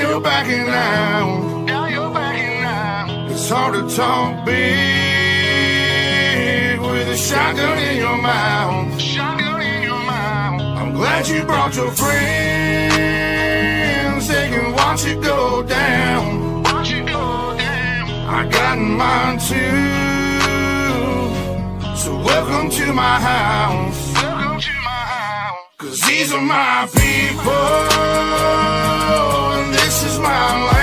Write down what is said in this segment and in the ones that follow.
you're backing out. Now you're backing out. It's hard to talk big with a shotgun in your mouth. Shotgun in your mouth. I'm glad you brought your friends. They can watch it go down. Watch it go down. I got mine too. So welcome to my house. Are my people. And this is my land.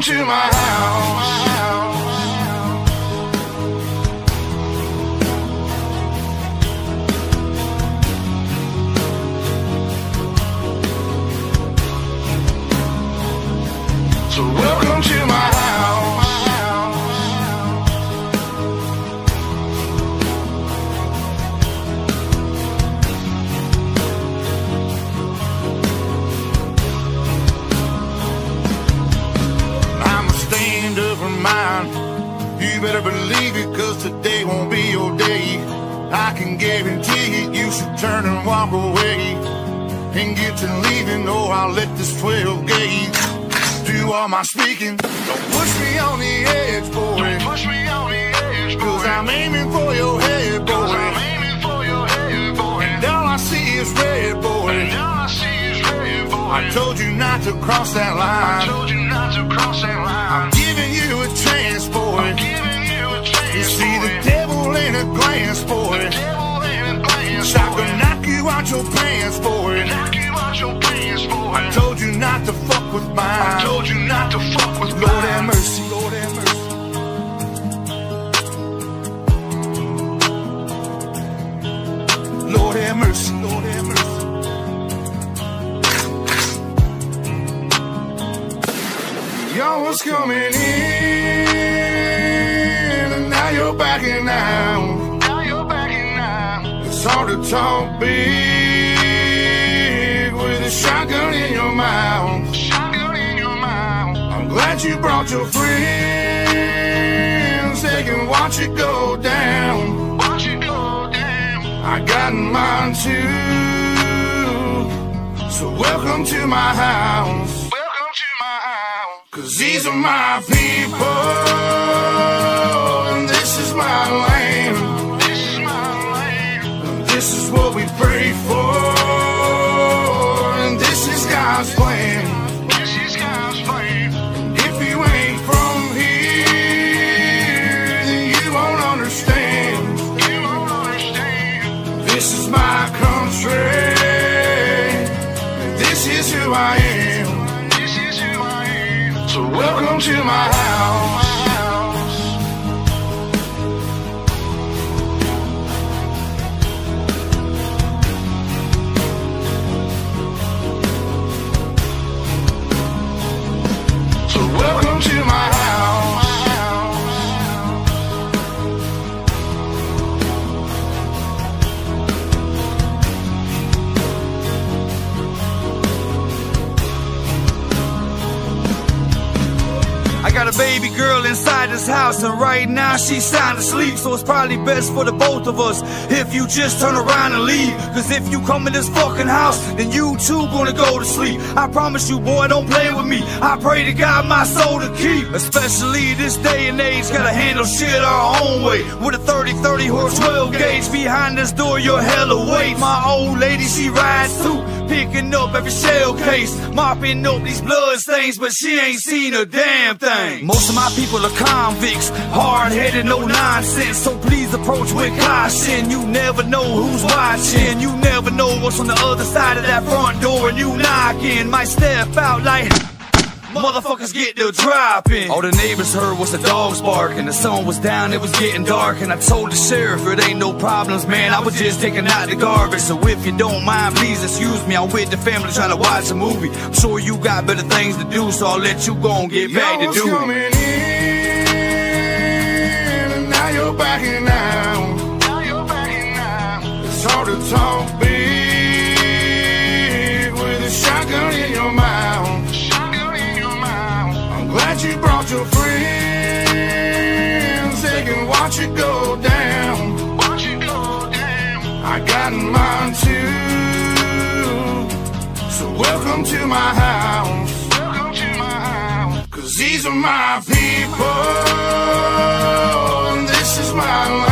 To my house. Guarantee you should turn and walk away. And get to leaving, oh, I'll let this 12 gauge do all my speaking. Don't push me on the edge, boy. Don't push me on the edge, boy. Cause I'm aiming for your head, Cause I'm aiming for your head, boy. And all I see is red, boy. And boy. all I see is red, boy. I told you not to cross that line. I told you not to cross that line. I'm giving you a chance, boy. I'm Giving you a chance, You see boy. the devil in a glance, boy. A I boy. knock you out your pants, boy. Knock you out your pants, boy. I told you not to fuck with I mine. told you not to fuck with Lord have mercy, Lord have mercy. Lord have mercy, Lord have mercy. Y'all was coming in, and now you're backing out. Hard to talk big with a shotgun in your mouth. In your mouth. I'm glad you brought your friends. They can watch it go down. Watch it go down. I got mine too. So welcome to my house. Welcome to my house. Cause these are my people. And this is my land. What we pray for. And this is God's plan. This is God's plan. If you ain't from here, then you won't understand. You won't understand. This is my country. This is who I am. This is who I am. So welcome to my house. Got a baby girl inside this house, and right now she's sound asleep. So it's probably best for the both of us if you just turn around and leave. Cause if you come in this fucking house, then you too gonna go to sleep. I promise you, boy, don't play with me. I pray to God my soul to keep. Especially this day and age, gotta handle shit our own way. With a 30 30 horse 12 gauge behind this door, you're hella weight. My old lady, she rides too. Picking up every shell case, mopping up these blood stains, but she ain't seen a damn thing. Most of my people are convicts, hard headed, no nonsense. So please approach with caution. You never know who's watching, you never know what's on the other side of that front door, and you knocking. Might step out like. Motherfuckers get their dropping. All the neighbors heard was the dogs barking. The sun was down, it was getting dark. And I told the sheriff it ain't no problems, man. I was just taking out the garbage. So if you don't mind, please excuse me. I'm with the family trying to watch a movie. I'm sure you got better things to do, so I'll let you go and get back to Y'all do coming in, and now you're backing out. Watch it go down. Watch it go down. I got mine too. So welcome to my house. Welcome to my house. Cause these are my people. And this is my land.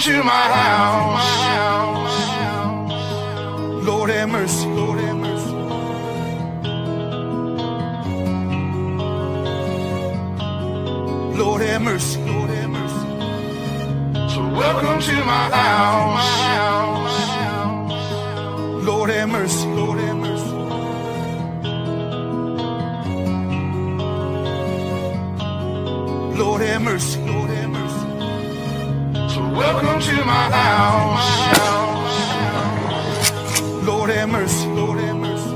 To my house. Lord have mercy. Lord have mercy. Lord have mercy. Lord have mercy. So welcome to my house. Lord have mercy. Lord have mercy. Lord have mercy. My house. Lord have mercy. Lord have mercy.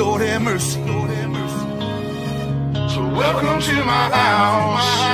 Lord have mercy. Lord have mercy. So welcome to my house.